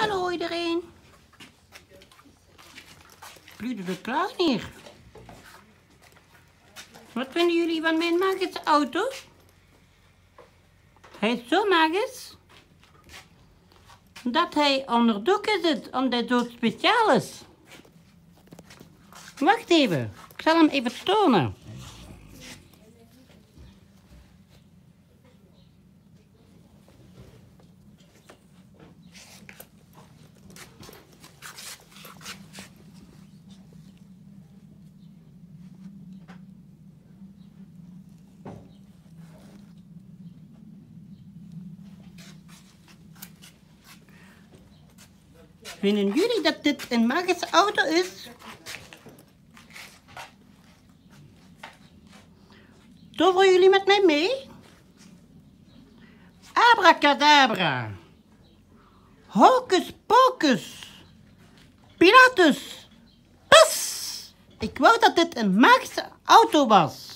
Hallo iedereen. Ludo de Clown hier. Wat vinden jullie van mijn Magus auto? Hij is zo magisch dat hij onder doeken zit, omdat hij zo speciaal is. Wacht even, ik zal hem even tonen. Vinden jullie dat dit een magische auto is? Toveren jullie met mij mee? Abracadabra. Hocus pocus. Pilatus. Pas! Ik wou dat dit een magische auto was.